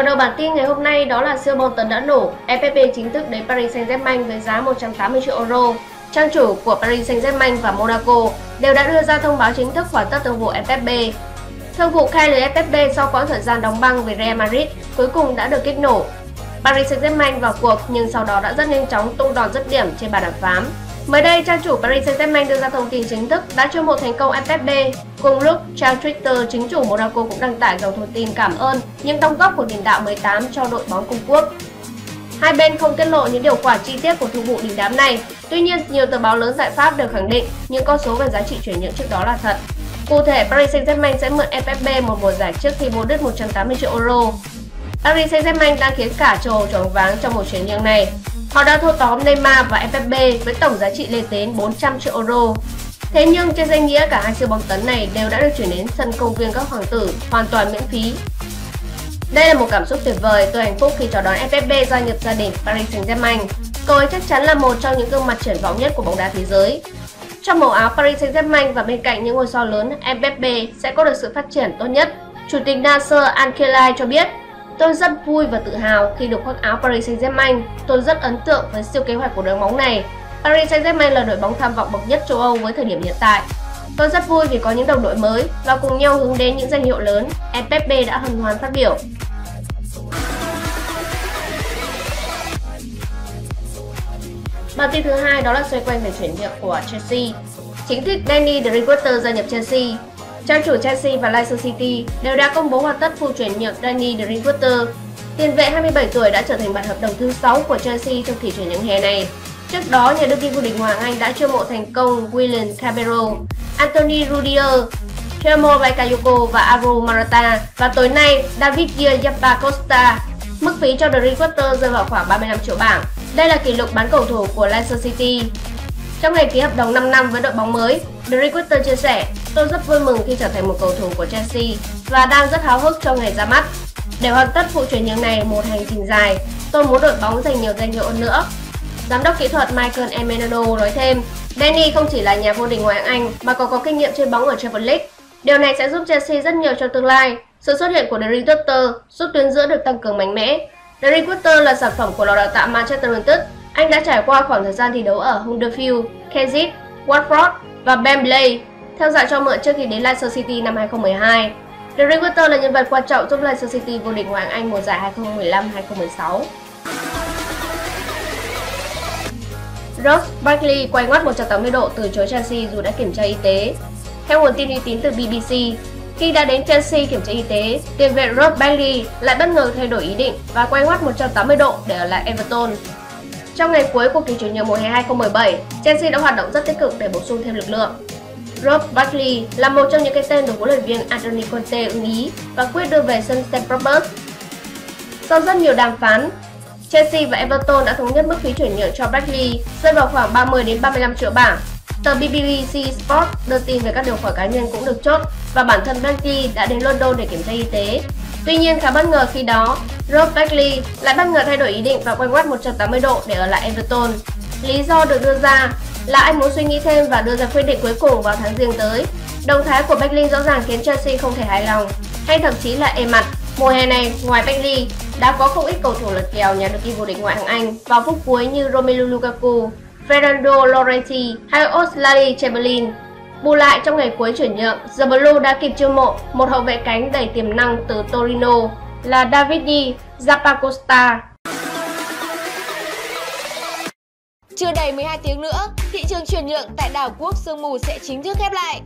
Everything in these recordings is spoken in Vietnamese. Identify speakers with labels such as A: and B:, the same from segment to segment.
A: Mở đầu bản tin ngày hôm nay đó là siêu bom tấn đã nổ, FFP chính thức đến Paris Saint-Germain với giá 180 triệu euro. Trang chủ của Paris Saint-Germain và Monaco đều đã đưa ra thông báo chính thức hoàn tất thương vụ FFP. Thương vụ khai lời FFP sau quãng thời gian đóng băng với Real Madrid cuối cùng đã được kích nổ. Paris Saint-Germain vào cuộc nhưng sau đó đã rất nhanh chóng tung đòn dứt điểm trên bàn đàm phán. Mới đây, trang chủ Paris Saint-Germain đưa ra thông tin chính thức đã chiêu mộ thành công FFB. Cùng lúc, trang Twitter chính chủ Monaco cũng đăng tải dòng thông tin cảm ơn những đóng góp của tiền đạo 18 cho đội bóng cung quốc. Hai bên không tiết lộ những điều khoản chi tiết của thương vụ đình đám này. Tuy nhiên, nhiều tờ báo lớn tại Pháp đều khẳng định những con số về giá trị chuyển nhượng trước đó là thật. Cụ thể, Paris Saint-Germain sẽ mượn FFB một mùa giải trước khi mua đứt 180 triệu euro. Paris Saint-Germain đang khiến cả châu Âu choáng váng trong một chuyển nhượng này. Họ đã thâu tóm Neymar và FFP với tổng giá trị lên đến 400 triệu euro. Thế nhưng trên danh nghĩa cả hai siêu bóng tấn này đều đã được chuyển đến sân công viên các hoàng tử hoàn toàn miễn phí. Đây là một cảm xúc tuyệt vời, tôi hạnh phúc khi chào đón FFP gia nhập gia đình Paris Saint-Germain. Cô ấy chắc chắn là một trong những gương mặt triển vọng nhất của bóng đá thế giới. Trong màu áo Paris Saint-Germain và bên cạnh những ngôi sao lớn, Mbappe sẽ có được sự phát triển tốt nhất. Chủ tịch Nasser Al-Khelaifi cho biết, Tôi rất vui và tự hào khi được khoác áo Paris Saint-Germain. Tôi rất ấn tượng với siêu kế hoạch của đội bóng này. Paris Saint-Germain là đội bóng tham vọng bậc nhất châu Âu với thời điểm hiện tại. Tôi rất vui vì có những đồng đội mới và cùng nhau hướng đến những danh hiệu lớn, Mbappe đã hân hoan phát biểu. Bản tin thứ hai đó là xoay quanh về chuyển nhượng của Chelsea. Chính thức Danny Drinkwater gia nhập Chelsea. Trang chủ Chelsea và Leicester City đều đã công bố hoàn tất vụ chuyển nhượng Danny Drinkwater. Tiền vệ 27 tuổi đã trở thành bản hợp đồng thứ 6 của Chelsea trong kỳ chuyển nhượng hè này. Trước đó, nhà đương kim vô địch Hoàng Anh đã chiêu mộ thành công William Cabero, Anthony Rudier, Tremo Bakayoko và Aru Marata và tối nay David Yappa Costa. Mức phí cho Drinkwater rơi vào khoảng 35 triệu bảng. Đây là kỷ lục bán cầu thủ của Leicester City. Trong ngày ký hợp đồng 5 năm với đội bóng mới, Drinkwater chia sẻ Tôi rất vui mừng khi trở thành một cầu thủ của Chelsea và đang rất háo hức cho ngày ra mắt. Để hoàn tất vụ chuyển nhượng này một hành trình dài, tôi muốn đội bóng giành nhiều danh hiệu hơn nữa. Giám đốc kỹ thuật Michael Emenano nói thêm, Danny không chỉ là nhà vô địch ngoại hạng Anh mà còn có kinh nghiệm chơi bóng ở Champions League. Điều này sẽ giúp Chelsea rất nhiều trong tương lai. Sự xuất hiện của Drinkwater giúp tuyến giữa được tăng cường mạnh mẽ. Drinkwater là sản phẩm của lò đào tạo Manchester United. Anh đã trải qua khoảng thời gian thi đấu ở Huddersfield, Kent, Watford và Wembley theo dõi cho mượn trước khi đến Leicester City năm 2012. The Drinkwater là nhân vật quan trọng giúp Leicester City vô địch Ngoại hạng Anh mùa giải 2015-2016. Ross Barkley quay ngoắt 180 độ từ chối Chelsea dù đã kiểm tra y tế. Theo nguồn tin uy tín từ BBC, khi đã đến Chelsea kiểm tra y tế, tiền vệ Ross Barkley lại bất ngờ thay đổi ý định và quay ngoắt 180 độ để ở lại Everton. Trong ngày cuối của kỳ chuyển nhượng mùa hè 2017, Chelsea đã hoạt động rất tích cực để bổ sung thêm lực lượng. Rob Barkley là một trong những cái tên được huấn luyện viên Anthony Conte ưng ý và quyết đưa về sân Stamford Bridge. Sau rất nhiều đàm phán, Chelsea và Everton đã thống nhất mức phí chuyển nhượng cho Barkley rơi vào khoảng 30 đến 35 triệu bảng. Tờ BBC Sport đưa tin về các điều khoản cá nhân cũng được chốt và bản thân Barkley đã đến London để kiểm tra y tế. Tuy nhiên khá bất ngờ khi đó, Rob Barkley lại bất ngờ thay đổi ý định và quay quát 180 độ để ở lại Everton. Lý do được đưa ra là anh muốn suy nghĩ thêm và đưa ra quyết định cuối cùng vào tháng riêng tới. Động thái của Beckley rõ ràng khiến Chelsea không thể hài lòng, hay thậm chí là êm mặt. Mùa hè này, ngoài Beckley, đã có không ít cầu thủ lật kèo nhà được ghi vô địch ngoại hạng Anh vào phút cuối như Romelu Lukaku, Fernando Llorente hay Oslady Chamberlain. Bù lại trong ngày cuối chuyển nhượng, The Blue đã kịp chiêu mộ một hậu vệ cánh đầy tiềm năng từ Torino là Davide Zappacosta
B: Chưa đầy 12 tiếng nữa, thị trường chuyển nhượng tại đảo quốc sương mù sẽ chính thức khép lại.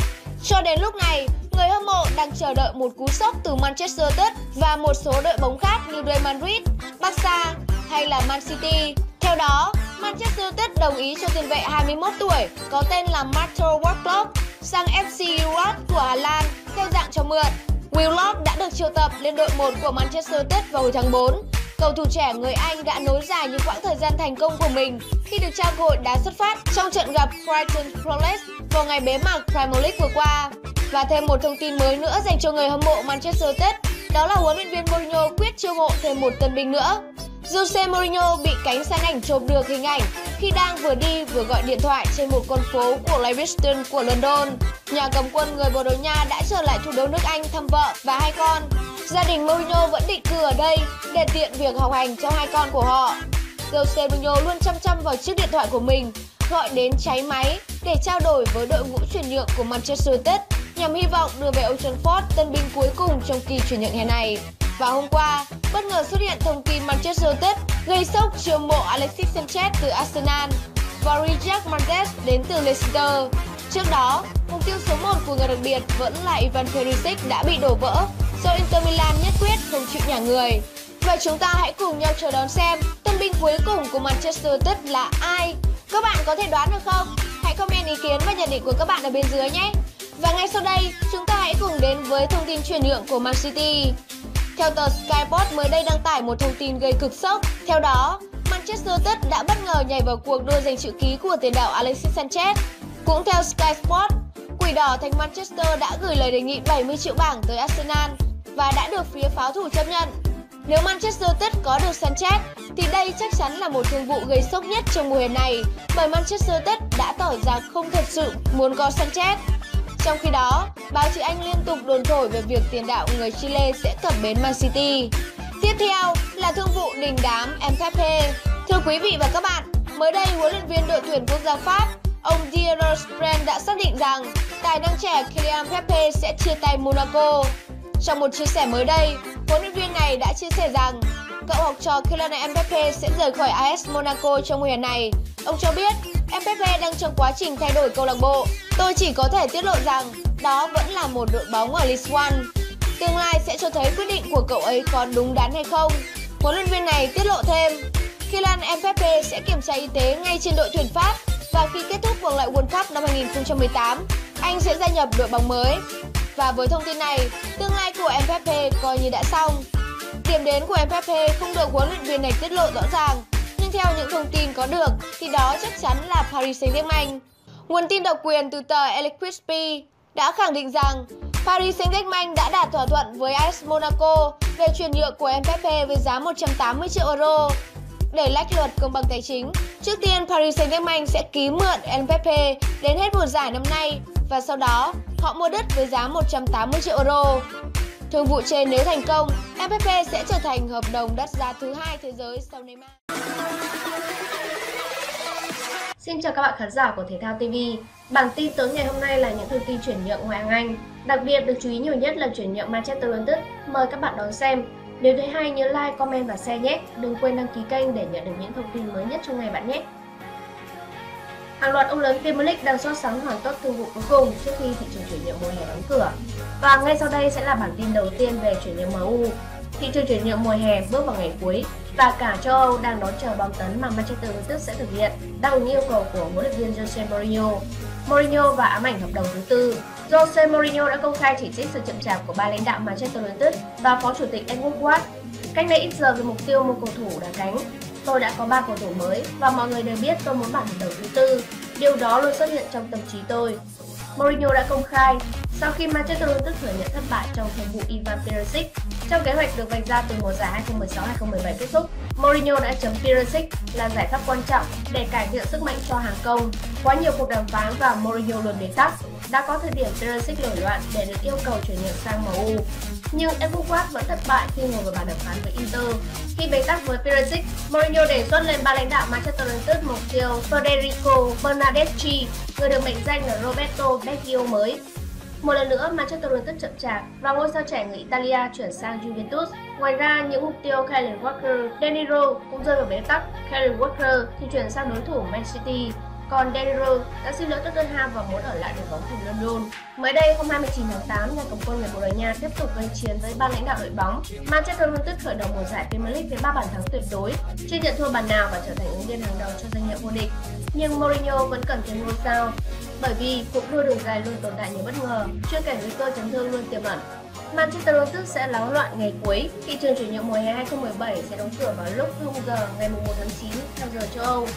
B: Cho đến lúc này, người hâm mộ đang chờ đợi một cú sốc từ Manchester United và một số đội bóng khác như Real Madrid, Barca hay là Man City. Theo đó, Manchester United đồng ý cho tiền vệ 21 tuổi có tên là Marco Willock sang FC Europe của Hà Lan theo dạng cho mượn. Willock đã được triệu tập lên đội 1 của Manchester United vào hồi tháng 4 Cầu thủ trẻ người Anh đã nối dài những quãng thời gian thành công của mình khi được trao cơ hội đá xuất phát trong trận gặp Brighton Palace vào ngày bế mạc Premier League vừa qua. Và thêm một thông tin mới nữa dành cho người hâm mộ Manchester United, đó là huấn luyện viên Mourinho quyết chiêu mộ thêm một tân binh nữa. Jose Mourinho bị cánh săn ảnh chụp được hình ảnh khi đang vừa đi vừa gọi điện thoại trên một con phố của Leicester của London. Nhà cầm quân người Bồ Đào Nha đã trở lại thủ đô nước Anh thăm vợ và hai con. Gia đình Mourinho vẫn định cư ở đây để tiện việc học hành cho hai con của họ. Jose Mourinho luôn chăm chăm vào chiếc điện thoại của mình, gọi đến cháy máy để trao đổi với đội ngũ chuyển nhượng của Manchester United nhằm hy vọng đưa về Old Trafford tân binh cuối cùng trong kỳ chuyển nhượng hè này. Và hôm qua, bất ngờ xuất hiện thông tin Manchester United gây sốc chiêu mộ Alexis Sanchez từ Arsenal và Riyad Mahrez đến từ Leicester. Trước đó, mục tiêu số 1 của người đặc biệt vẫn là Ivan Perisic đã bị đổ vỡ do Inter Milan nhất quyết không chịu nhả người. Vậy chúng ta hãy cùng nhau chờ đón xem tân binh cuối cùng của Manchester United là ai. Các bạn có thể đoán được không? Hãy comment ý kiến và nhận định của các bạn ở bên dưới nhé. Và ngay sau đây, chúng ta hãy cùng đến với thông tin chuyển nhượng của Man City. Theo tờ Sky Sports mới đây đăng tải một thông tin gây cực sốc. Theo đó, Manchester United đã bất ngờ nhảy vào cuộc đua giành chữ ký của tiền đạo Alexis Sanchez. Cũng theo Sky Sports, Quỷ đỏ thành Manchester đã gửi lời đề nghị 70 triệu bảng tới Arsenal và đã được phía pháo thủ chấp nhận. Nếu Manchester United có được Sanchez thì đây chắc chắn là một thương vụ gây sốc nhất trong mùa hè này bởi Manchester United đã tỏ ra không thật sự muốn có Sanchez. Trong khi đó, báo chí Anh liên tục đồn thổi về việc tiền đạo người Chile sẽ cập bến Man City. Tiếp theo là thương vụ đình đám Mbappe. Thưa quý vị và các bạn, mới đây huấn luyện viên đội tuyển quốc gia Pháp, ông Didier Deschamps đã xác định rằng tài năng trẻ Kylian Mbappe sẽ chia tay Monaco. Trong một chia sẻ mới đây, huấn luyện viên này đã chia sẻ rằng cậu học trò Kylian Mbappe sẽ rời khỏi AS Monaco trong mùa hè này. Ông cho biết Mbappe đang trong quá trình thay đổi câu lạc bộ. Tôi chỉ có thể tiết lộ rằng đó vẫn là một đội bóng ở League One. Tương lai sẽ cho thấy quyết định của cậu ấy có đúng đắn hay không. Huấn luyện viên này tiết lộ thêm, Kylian Mbappe sẽ kiểm tra y tế ngay trên đội tuyển Pháp và khi kết thúc vòng loại World Cup năm 2018, anh sẽ gia nhập đội bóng mới. Và với thông tin này, tương lai của Mbappe coi như đã xong. Điểm đến của Mbappe không được huấn luyện viên này tiết lộ rõ ràng, nhưng theo những thông tin có được thì đó chắc chắn là Paris Saint-Germain. Nguồn tin độc quyền từ tờ Electricity đã khẳng định rằng Paris Saint-Germain đã đạt thỏa thuận với AS Monaco về chuyển nhượng của Mbappe với giá 180 triệu euro. Để lách luật công bằng tài chính, trước tiên Paris Saint-Germain sẽ ký mượn Mbappe đến hết mùa giải năm nay và sau đó họ mua đất với giá 180 triệu euro. Thương vụ trên nếu thành công, Mbappe sẽ trở thành hợp đồng đắt giá thứ hai thế giới sau Neymar.
A: Xin chào các bạn khán giả của Thể thao TV. Bản tin tối ngày hôm nay là những thông tin chuyển nhượng ngoại hạng Anh. Đặc biệt được chú ý nhiều nhất là chuyển nhượng Manchester United. Mời các bạn đón xem. Nếu thấy hay nhớ like, comment và share nhé. Đừng quên đăng ký kênh để nhận được những thông tin mới nhất trong ngày bạn nhé. Hàng loạt ông lớn Premier League đang sốt sáng hoàn tất thương vụ cuối cùng trước khi thị trường chuyển nhượng mùa hè đóng cửa. Và ngay sau đây sẽ là bản tin đầu tiên về chuyển nhượng MU. Thị trường chuyển nhượng mùa hè bước vào ngày cuối và cả châu Âu đang đón chờ bom tấn mà Manchester United sẽ thực hiện, đáp ứng yêu cầu của huấn luyện viên Jose Mourinho. Mourinho và ám ảnh hợp đồng thứ tư. Jose Mourinho đã công khai chỉ trích sự chậm chạp của ba lãnh đạo Manchester United và phó chủ tịch Edward Ward. Cách đây ít giờ về mục tiêu một cầu thủ đá cánh, tôi đã có ba cầu thủ mới và mọi người đều biết tôi muốn bản hợp đồng thứ tư. Điều đó luôn xuất hiện trong tâm trí tôi. Mourinho đã công khai sau khi Manchester United thừa nhận thất bại trong thời vụ Ivan Perisic trong kế hoạch được vạch ra từ mùa giải 2016-2017 kết thúc, Mourinho đã chấm Pirisic là giải pháp quan trọng để cải thiện sức mạnh cho hàng công. Quá nhiều cuộc đàm phán và Mourinho luôn bế tắc. Đã có thời điểm Pirisic nổi loạn để được yêu cầu chuyển nhượng sang MU. Nhưng Evoquat vẫn thất bại khi ngồi vào bàn đàm phán với Inter. Khi bế tắc với Pirisic, Mourinho đề xuất lên ba lãnh đạo Manchester United mục tiêu Federico Bernardeschi, người được mệnh danh là Roberto Baggio mới. Một lần nữa, Manchester United chậm chạp và ngôi sao trẻ người Italia chuyển sang Juventus. Ngoài ra, những mục tiêu Kyle Walker, Danilo cũng rơi vào bế tắc. Kyle Walker thì chuyển sang đối thủ Man City, còn Danilo đã xin lỗi Tottenham và muốn ở lại đội bóng thủ London. Mới đây, hôm 29 tháng 8, nhà cầm quân người Bồ Đào Nha tiếp tục gây chiến với ban lãnh đạo đội bóng. Manchester United khởi đầu mùa giải Premier League với 3 bàn thắng tuyệt đối, chưa nhận thua bàn nào và trở thành ứng viên hàng đầu cho danh hiệu vô địch. Nhưng Mourinho vẫn cần thêm ngôi sao bởi vì cuộc đua đường dài luôn tồn tại nhiều bất ngờ, chưa kể nguy cơ chấn thương luôn tiềm ẩn. Manchester United sẽ náo loạn ngày cuối. Thị trường chuyển nhượng mùa hè 2017 sẽ đóng cửa vào lúc 0 giờ ngày 1 tháng 9 theo giờ châu Âu.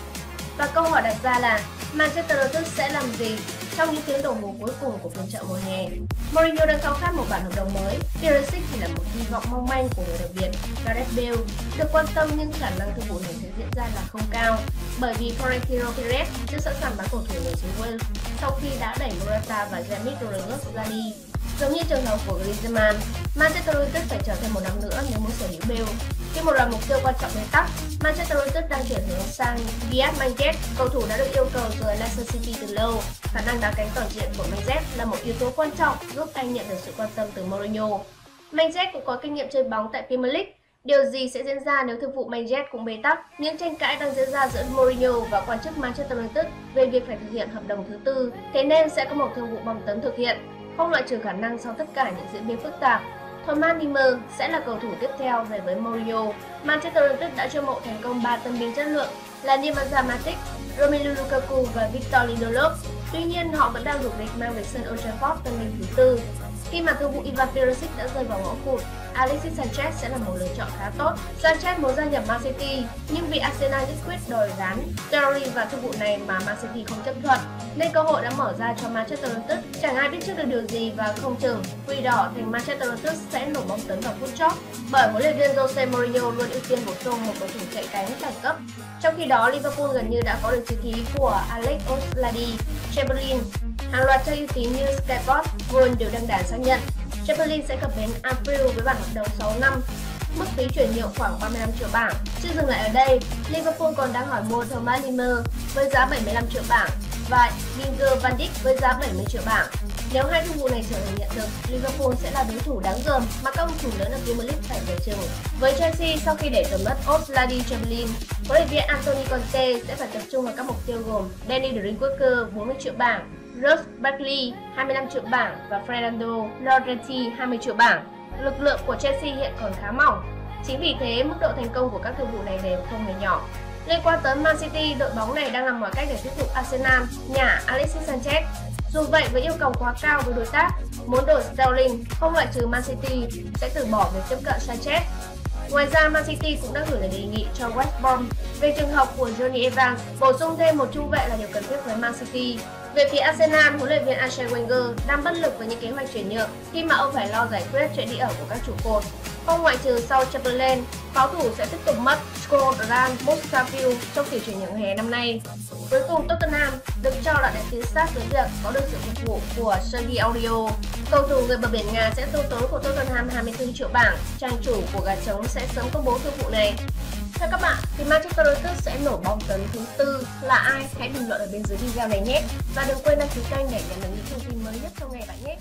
A: Và câu hỏi đặt ra là Manchester United sẽ làm gì trong những tiếng đồng hồ cuối cùng của phiên chợ mùa hè. Mourinho đang khao khát một bản hợp đồng mới. Perisic chỉ là một hy vọng mong manh của người đặc biệt. Gareth Bale được quan tâm nhưng khả năng thương vụ này sẽ diễn ra là không cao bởi vì Florentino Perez chưa sẵn sàng bán cầu thủ người xứ Wales sau khi đã đẩy Morata và James Rodriguez ra đi. Giống như trường hợp của Griezmann, Manchester United phải chờ thêm một năm nữa nếu muốn sở hữu Bale. Khi một loạt mục tiêu quan trọng bế tắc, Manchester United đang chuyển hướng sang Riyad Mahrez, cầu thủ đã được yêu cầu rời Leicester City từ lâu. Khả năng đá cánh toàn diện của Mahrez là một yếu tố quan trọng giúp anh nhận được sự quan tâm từ Mourinho. Mahrez cũng có kinh nghiệm chơi bóng tại Premier League. Điều gì sẽ diễn ra nếu thương vụ Mahrez cũng bế tắc? Những tranh cãi đang diễn ra giữa Mourinho và quan chức Manchester United về việc phải thực hiện hợp đồng thứ tư, thế nên sẽ có một thương vụ bom tấn thực hiện không loại trừ khả năng sau tất cả những diễn biến phức tạp. Thomas Nimmer sẽ là cầu thủ tiếp theo về với Mourinho. Manchester United đã chiêu mộ thành công 3 tân binh chất lượng là Nemanja Matic, Romelu Lukaku và Victor Lindelof. Tuy nhiên, họ vẫn đang dục địch mang về sân Old Trafford tân binh thứ tư. Khi mà thương vụ Ivan Perisic đã rơi vào ngõ cụt, Alexis Sanchez sẽ là một lựa chọn khá tốt. Sanchez muốn gia nhập Man City, nhưng vì Arsenal nhất quyết đòi gắn Terry và thương vụ này mà Man City không chấp thuận, nên cơ hội đã mở ra cho Manchester United. Chẳng ai biết trước được điều gì và không chừng Quỷ đỏ thành Manchester United sẽ nổ bóng tấn vào phút chót, bởi huấn luyện viên Jose Mourinho luôn ưu tiên bổ sung một cầu thủ chạy cánh đẳng cấp. Trong khi đó, Liverpool gần như đã có được chữ ký của Alex Oxlade-Chamberlain Hàng loạt trang uy tín như Sky Sports, đều đăng đàn xác nhận Chamberlain sẽ cập bến April với bản hợp đồng 6 năm, mức phí chuyển nhượng khoảng 35 triệu bảng. Chưa dừng lại ở đây, Liverpool còn đang hỏi mua Thomas Lemar với giá 75 triệu bảng và Ginger Van Dijk với giá 70 triệu bảng. Nếu hai thương vụ này trở thành nhận được, Liverpool sẽ là đối thủ đáng gờm mà các ông chủ lớn ở Premier League phải đối chừng. Với Chelsea, sau khi để tầm mất Oxlade-Chamberlain, huấn luyện viên Anthony Conte sẽ phải tập trung vào các mục tiêu gồm Danny Drinkwater 40 triệu bảng, Ross Barkley 25 triệu bảng và Fernando Llorente 20 triệu bảng. Lực lượng của Chelsea hiện còn khá mỏng. Chính vì thế, mức độ thành công của các thương vụ này đều không hề nhỏ. Liên quan tới Man City, đội bóng này đang làm mọi cách để thuyết phục Arsenal nhả Alexis Sanchez. Dù vậy với yêu cầu quá cao với đối tác, muốn đổi Sterling, không loại trừ Man City sẽ từ bỏ việc tiếp cận Sanchez. Ngoài ra, Man City cũng đã gửi lời đề nghị cho West Brom về trường hợp của Johnny Evans bổ sung thêm một trung vệ là điều cần thiết với Man City. Về phía Arsenal, huấn luyện viên Arsene Wenger đang bất lực với những kế hoạch chuyển nhượng khi mà ông phải lo giải quyết chuyện đi ở của các trụ cột. Không ngoại trừ sau Chamberlain, pháo thủ sẽ tiếp tục mất Scotland Mustafiu trong kỳ chuyển nhượng hè năm nay. Cuối cùng Tottenham được cho là đã tiến sát với việc có được sự phục vụ của Sergio Aurier. Cầu thủ người bờ biển Nga sẽ tiêu tốn của Tottenham 24 triệu bảng. Trang chủ của gà trống sẽ sớm công bố thương vụ này. Theo các bạn, thì Manchester United sẽ nổ bom tấn thứ tư là ai? Hãy bình luận ở bên dưới video này nhé. Và đừng quên đăng ký kênh để nhận được những thông tin mới nhất trong ngày bạn nhé.